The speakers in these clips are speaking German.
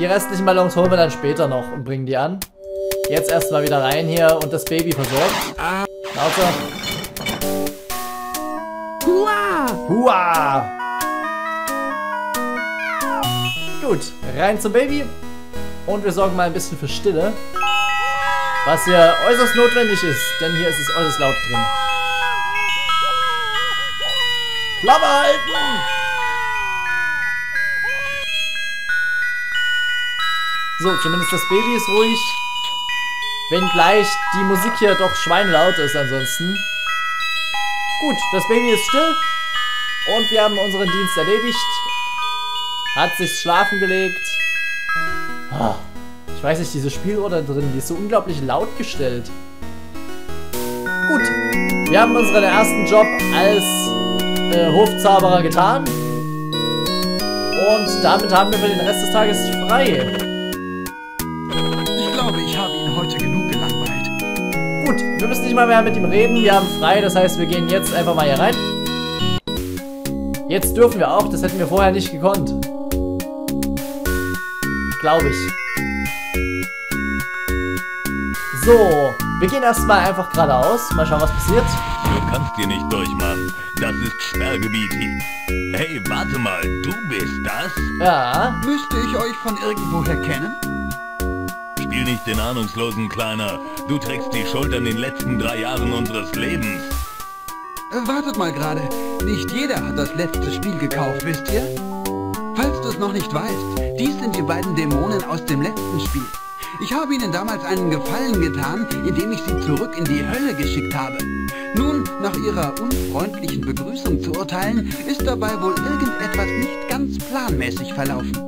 die restlichen Ballons holen wir dann später noch und bringen die an. Jetzt erstmal wieder rein hier und das Baby versorgt. Lauter. Hua! Hua! Gut, rein zum Baby. Und wir sorgen mal ein bisschen für Stille. Was hier äußerst notwendig ist, denn hier ist es äußerst laut drin. Klappe halten! So, zumindest das Baby ist ruhig. Wenngleich die Musik hier doch schweinelaut ist ansonsten. Gut, das Baby ist still. Und wir haben unseren Dienst erledigt. Hat sich schlafen gelegt. Ah, ich weiß nicht, diese Spieluhr da drin, die ist so unglaublich laut gestellt. Gut, wir haben unseren ersten Job als äh, Hofzauberer getan. Und damit haben wir für den Rest des Tages frei. Gut, wir müssen nicht mal mehr mit ihm reden. Wir haben frei, das heißt, wir gehen jetzt einfach mal hier rein. Jetzt dürfen wir auch, das hätten wir vorher nicht gekonnt. Glaube ich. So, wir gehen erstmal einfach geradeaus. Mal schauen, was passiert. Du kannst hier nicht durch, Mann. Das ist Sperrgebiet hier. Hey, warte mal, du bist das? Ja, Müsste ich euch von irgendwoher kennen? Spiel nicht den Ahnungslosen, Kleiner. Du trägst die Schuld an den letzten drei Jahren unseres Lebens. Äh, wartet mal gerade. Nicht jeder hat das letzte Spiel gekauft, wisst ihr? Falls du es noch nicht weißt, dies sind die beiden Dämonen aus dem letzten Spiel. Ich habe ihnen damals einen Gefallen getan, indem ich sie zurück in die Hölle geschickt habe. Nun, nach ihrer unfreundlichen Begrüßung zu urteilen, ist dabei wohl irgendetwas nicht ganz planmäßig verlaufen.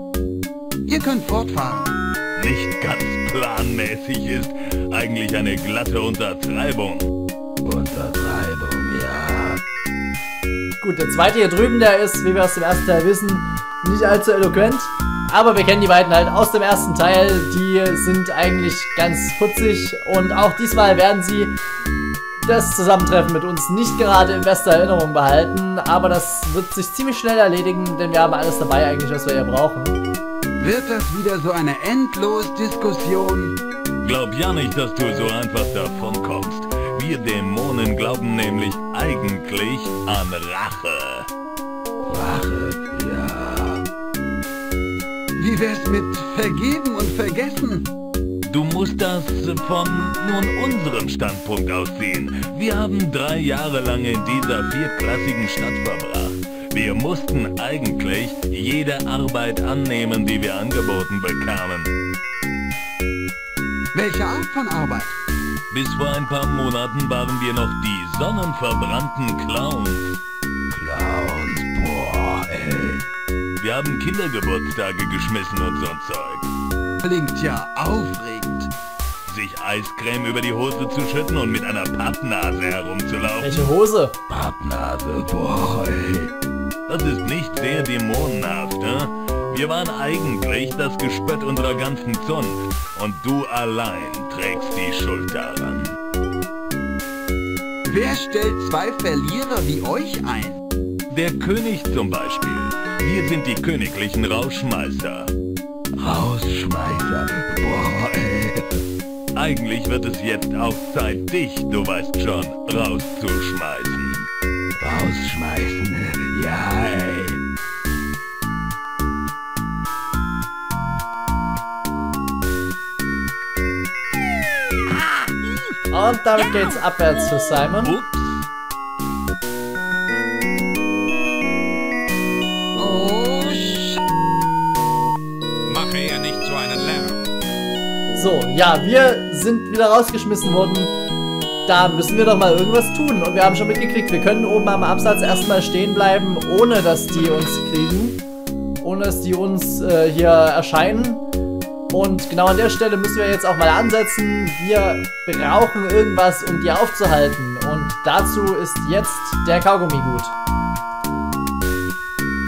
Ihr könnt fortfahren. Nicht ganz planmäßig ist eigentlich eine glatte Untertreibung. Untertreibung, ja. gut, der zweite hier drüben, der ist, wie wir aus dem ersten Teil wissen, nicht allzu eloquent. Aber wir kennen die beiden halt aus dem ersten Teil. Die sind eigentlich ganz putzig. Und auch diesmal werden sie das Zusammentreffen mit uns nicht gerade in bester Erinnerung behalten. Aber das wird sich ziemlich schnell erledigen, denn wir haben alles dabei eigentlich, was wir hier brauchen. Wird das wieder so eine Endlos-Diskussion? Glaub ja nicht, dass du so einfach davon kommst. Wir Dämonen glauben nämlich eigentlich an Rache. Rache, ja. Wie wär's mit Vergeben und Vergessen? Du musst das von nun unserem Standpunkt aus sehen. Wir haben drei Jahre lang in dieser vierklassigen Stadt verbracht. Wir mussten eigentlich jede Arbeit annehmen, die wir angeboten bekamen. Welche Art von Arbeit? Bis vor ein paar Monaten waren wir noch die sonnenverbrannten Clowns. Clowns, boah, ey. Wir haben Kindergeburtstage geschmissen und so ein Zeug. Klingt ja aufregend. Sich Eiscreme über die Hose zu schütten und mit einer Pappnase herumzulaufen. Welche Hose? Pappnase, boah, ey. Das ist nicht sehr dämonenhaft, ne? Wir waren eigentlich das Gespött unserer ganzen Zunft. Und du allein trägst die Schuld daran. Wer stellt zwei Verlierer wie euch ein? Der König zum Beispiel. Wir sind die königlichen Rauschmeister. Rausschmeißer, boah, ey. Eigentlich wird es jetzt auch Zeit, dich, du weißt schon, rauszuschmeißen. Rausschmeißen, Und damit geht's abwärts für Simon. Oh, Mache ihr nicht so einen Lärm. So, ja, wir sind wieder rausgeschmissen worden. Da müssen wir doch mal irgendwas tun. Und wir haben schon mitgekriegt, wir können oben am Absatz erstmal stehen bleiben, ohne dass die uns kriegen. Ohne dass die uns äh, hier erscheinen. Und genau an der Stelle müssen wir jetzt auch mal ansetzen. Wir brauchen irgendwas, um die aufzuhalten. Und dazu ist jetzt der Kaugummi gut.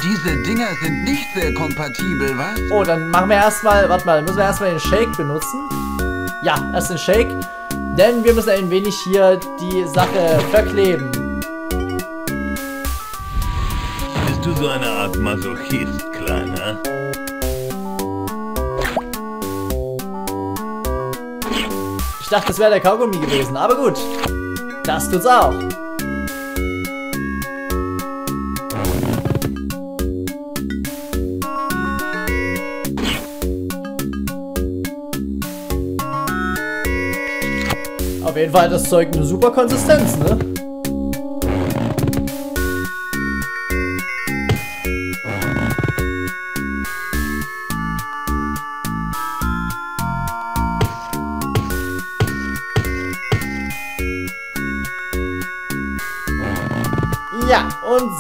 Diese Dinger sind nicht sehr kompatibel, was? Oh, dann machen wir erstmal, warte mal, müssen wir erstmal den Shake benutzen. Ja, erst den Shake. Denn wir müssen ein wenig hier die Sache verkleben. Bist du so eine Art Masochist, Kleiner? Dachte, das wäre der Kaugummi gewesen. Aber gut. Das tut's auch. Auf jeden Fall hat das Zeug eine super Konsistenz, ne?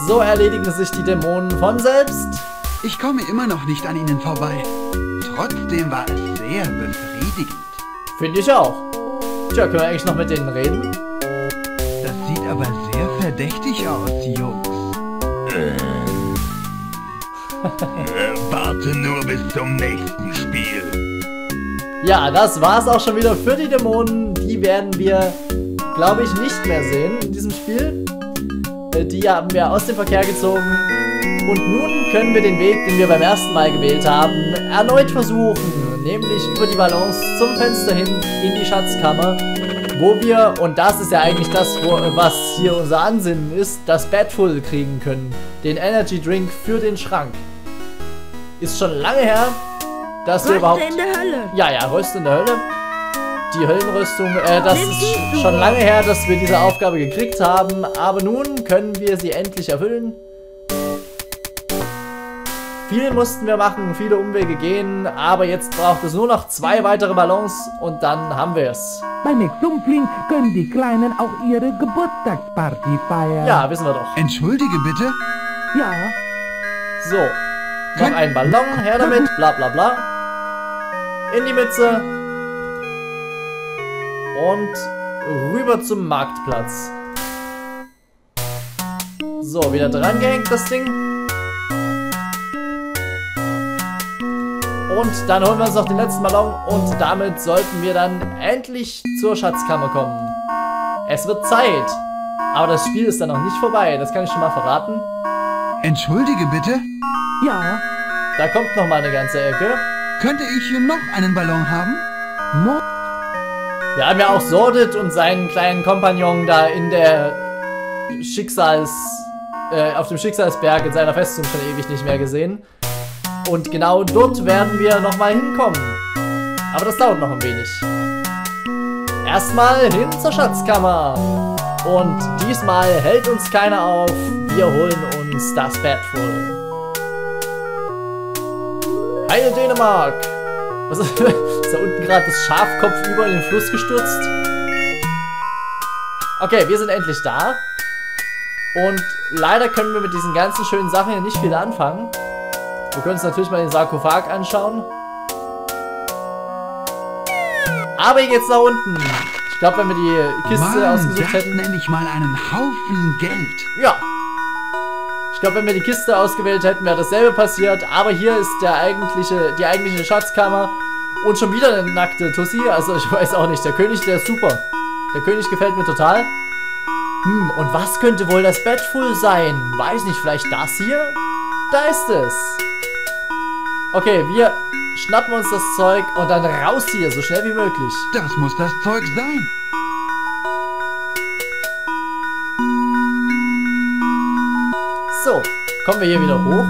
So erledigen sich die Dämonen von selbst. Ich komme immer noch nicht an ihnen vorbei. Trotzdem war es sehr befriedigend. Finde ich auch. Tja, können wir eigentlich noch mit denen reden? Das sieht aber sehr verdächtig aus, Jungs. Äh, warte nur bis zum nächsten Spiel. Ja, das war's auch schon wieder für die Dämonen. Die werden wir, glaube ich, nicht mehr sehen in diesem Spiel. Äh, Die haben wir aus dem Verkehr gezogen. Und nun können wir den Weg, den wir beim ersten Mal gewählt haben, erneut versuchen. Nämlich über die Balance zum Fenster hin in die Schatzkammer. Wo wir, und das ist ja eigentlich das, wo, was hier unser Ansinnen ist, das Batful kriegen können. Den Energy Drink für den Schrank. Ist schon lange her, dass wir überhaupt... in der Hölle. Ja, ja, Röst in der Hölle. Die Höllenrüstung, äh, das ist schon lange her, dass wir diese Aufgabe gekriegt haben. Aber nun können wir sie endlich erfüllen. Viel mussten wir machen, viele Umwege gehen, aber jetzt braucht es nur noch zwei weitere Ballons und dann haben wir es. Bei McDumpling können die Kleinen auch ihre Geburtstagsparty feiern. Ja, wissen wir doch. Entschuldige bitte. Ja. So, noch ein Ballon, her damit, bla bla bla. In die Mütze. Und rüber zum Marktplatz. So, wieder dran gehängt das Ding. Und dann holen wir uns noch den letzten Ballon und damit sollten wir dann endlich zur Schatzkammer kommen. Es wird Zeit. Aber das Spiel ist dann noch nicht vorbei, das kann ich schon mal verraten. Entschuldige bitte. Ja. Da kommt noch mal eine ganze Ecke. Könnte ich hier noch einen Ballon haben? No. Wir haben ja auch Sordid und seinen kleinen Kompagnon da in der Schicksals... Äh, auf dem Schicksalsberg in seiner Festung schon ewig nicht mehr gesehen. Und genau dort werden wir nochmal hinkommen. Aber das dauert noch ein wenig. Erstmal hin zur Schatzkammer. Und diesmal hält uns keiner auf. Wir holen uns das Batful. Heil Dänemark! Was ist, ist da unten gerade das Schafkopf über in den Fluss gestürzt? Okay, wir sind endlich da. Und leider können wir mit diesen ganzen schönen Sachen hier nicht viel anfangen. Wir können uns natürlich mal den Sarkophag anschauen. Aber hier geht's nach unten. Ich glaube, wenn wir die Kiste Mann, ausgesucht hätten. nenne ich mal einen Haufen Geld. Ja. Ich glaube, wenn wir die Kiste ausgewählt hätten, wäre dasselbe passiert. Aber hier ist der eigentliche, die eigentliche Schatzkammer. Und schon wieder eine nackte Tussi. Also ich weiß auch nicht. Der König, der ist super. Der König gefällt mir total. Hm, und was könnte wohl das Batful sein? Weiß nicht, vielleicht das hier? Da ist es. Okay, wir schnappen uns das Zeug und dann raus hier, so schnell wie möglich. Das muss das Zeug sein. So, kommen wir hier wieder hoch?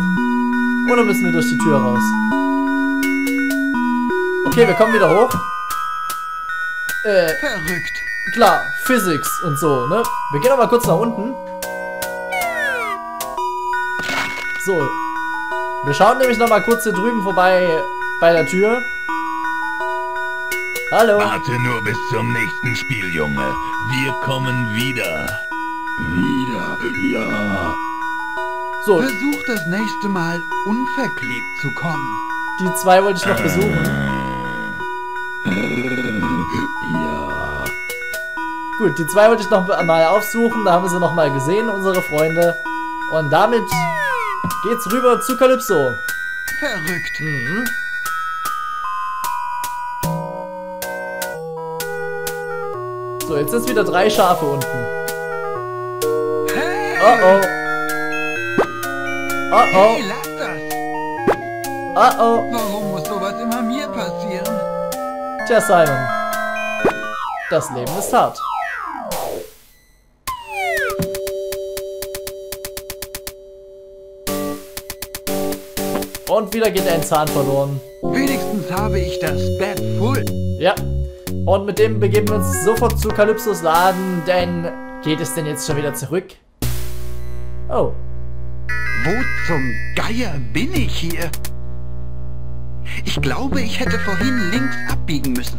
Oder müssen wir durch die Tür raus? Okay, wir kommen wieder hoch. Äh, Verrückt. klar, Physics und so, ne? Wir gehen noch mal kurz nach unten. So. Wir schauen nämlich noch mal kurz hier drüben vorbei bei der Tür. Hallo. Warte nur bis zum nächsten Spiel, Junge. Wir kommen wieder. Wieder, ja. So, Versuch das nächste Mal unverklebt zu kommen. die zwei wollte ich noch besuchen. Ja. Gut, die zwei wollte ich noch mal aufsuchen. Da haben wir sie noch mal gesehen, unsere Freunde. Und damit geht's rüber zu Calypso. Verrückt. Mhm. So, jetzt sind wieder drei Schafe unten. Hey, Oh oh. Oh oh. hey, lass das. Oh oh. Warum muss sowas immer mir passieren? Tja, Simon. das Leben ist hart. Und wieder geht ein Zahn verloren. Wenigstens habe ich das Bett voll. Ja. Und mit dem begeben wir uns sofort zu Kalypsos Laden, denn geht es denn jetzt schon wieder zurück? Oh. Wo zum Geier bin ich hier? Ich glaube, ich hätte vorhin links abbiegen müssen.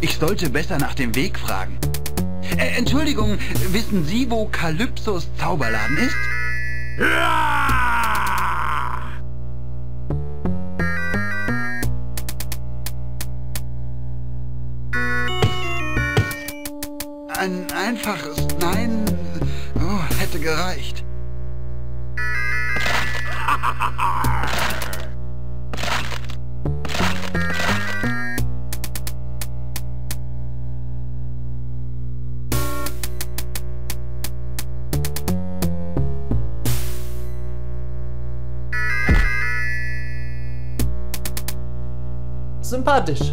Ich sollte besser nach dem Weg fragen. Äh, Entschuldigung, wissen Sie, wo Kalypsos Zauberladen ist? Ein einfaches gereicht. Sympathisch.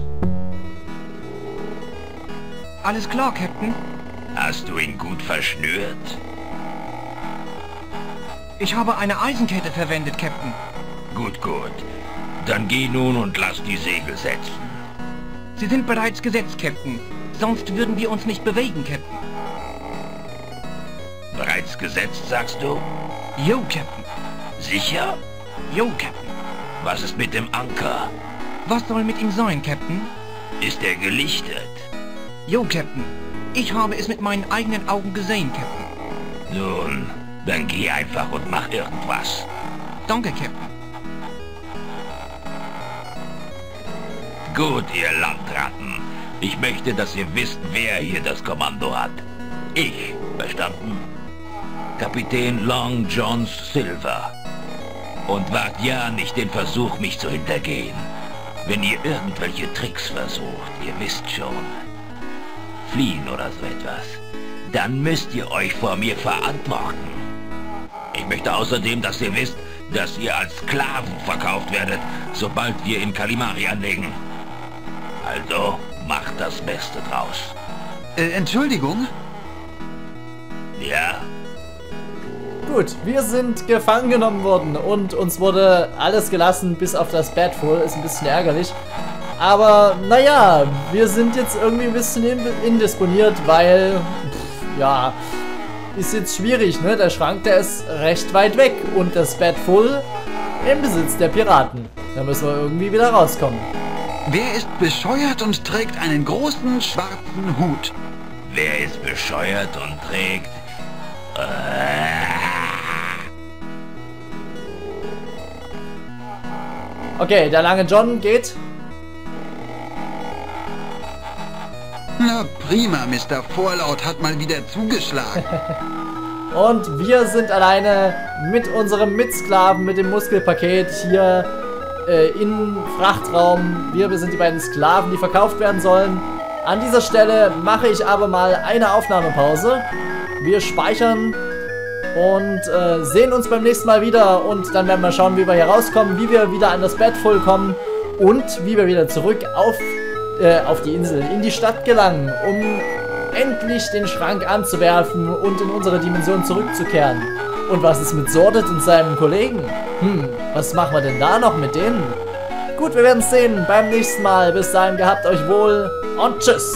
Alles klar, Captain. Hast du ihn gut verschnürt? Ich habe eine Eisenkette verwendet, Captain. Gut, gut. Dann geh nun und lass die Segel setzen. Sie sind bereits gesetzt, Captain. Sonst würden wir uns nicht bewegen, Captain. Bereits gesetzt, sagst du? Jo, Captain. Sicher? Jo, Captain. Was ist mit dem Anker? Was soll mit ihm sein, Captain? Ist er gelichtet? Jo, Captain. Ich habe es mit meinen eigenen Augen gesehen, Captain. Nun, dann geh einfach und mach irgendwas. Danke, Captain. Gut, ihr Landratten. Ich möchte, dass ihr wisst, wer hier das Kommando hat. Ich, verstanden? Kapitän Long John Silver. Und wagt ja nicht den Versuch, mich zu hintergehen. Wenn ihr irgendwelche Tricks versucht, ihr wisst schon. Fliehen oder so etwas. Dann müsst ihr euch vor mir verantworten. Ich möchte außerdem, dass ihr wisst, dass ihr als Sklaven verkauft werdet, sobald wir in Kalimari anlegen. Also, macht das Beste draus. Äh, Entschuldigung? Ja? Gut, wir sind gefangen genommen worden und uns wurde alles gelassen, bis auf das Badful. Ist ein bisschen ärgerlich. Aber naja, wir sind jetzt irgendwie ein bisschen indisponiert, weil, pff, ja, ist jetzt schwierig, ne? Der Schrank, der ist recht weit weg und das Badful im Besitz der Piraten. Da müssen wir irgendwie wieder rauskommen. Wer ist bescheuert und trägt einen großen schwarzen Hut? Wer ist bescheuert und trägt... Okay, der lange John geht. Na prima, Mr. Vorlaut hat mal wieder zugeschlagen. Und wir sind alleine mit unserem Mitsklaven, mit dem Muskelpaket hier äh, im Frachtraum. Wir sind die beiden Sklaven, die verkauft werden sollen. An dieser Stelle mache ich aber mal eine Aufnahmepause. Wir speichern und äh, sehen uns beim nächsten Mal wieder. Und dann werden wir schauen, wie wir hier rauskommen, wie wir wieder an das Bett voll kommen und wie wir wieder zurück auf, äh, auf die Insel, in die Stadt gelangen, um endlich den Schrank anzuwerfen und in unsere Dimension zurückzukehren. Und was ist mit Sordet und seinem Kollegen? Hm, was machen wir denn da noch mit denen? Gut, wir werden es sehen beim nächsten Mal. Bis dahin gehabt euch wohl und tschüss.